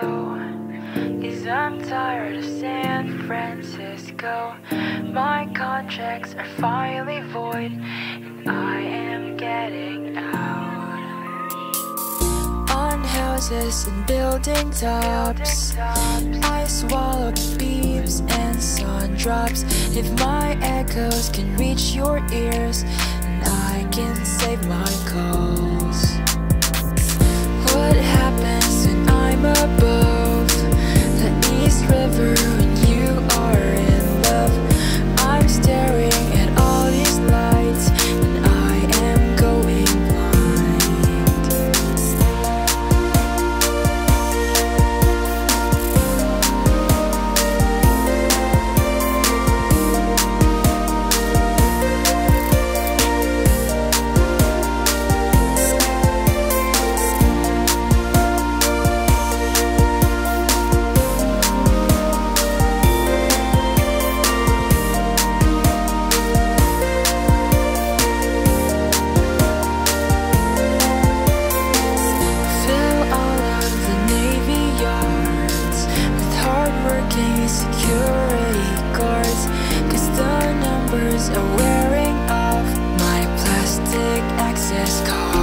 Cause I'm tired of San Francisco. My contracts are finally void, and I am getting out. On houses and building tops. I swallow beams and sun drops. If my echoes can reach your ears, and I can save my call. parking security guards. Cause the numbers are wearing off. My plastic access card.